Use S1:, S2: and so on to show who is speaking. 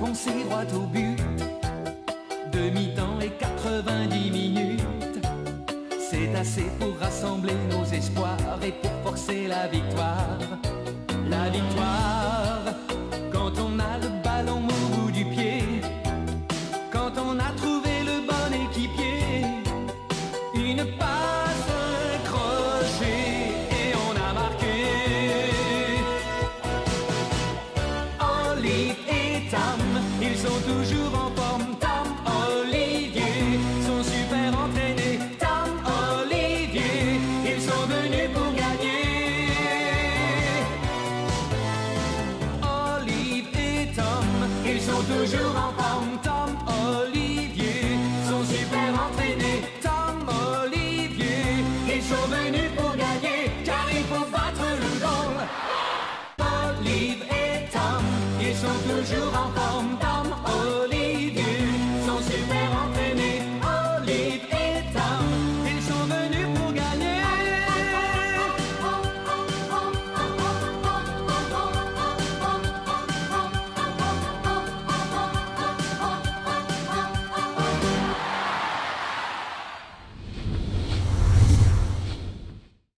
S1: foncer droit au but. Demi-temps et 90 minutes. C'est assez pour rassembler nos espoirs et pour forcer la victoire. La victoire, quand on a le ballon au bout du pied, quand on a trouvé le bon équipier, une passe, un crochet et on a marqué. Tam, ils sont toujours en forme. Tom Olivier, sont super entraînés. Tom Olivier, ils sont venus pour gagner. Olive et Tom, ils sont toujours en forme. Tom Olivier, sont super entraînés. Tom Olivier, ils sont venus pour gagner, car il faut battre le goal. Olive et Tom, ils sont toujours en forme.